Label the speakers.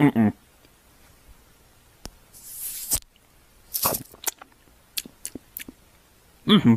Speaker 1: Mm-mm. Mm-hmm.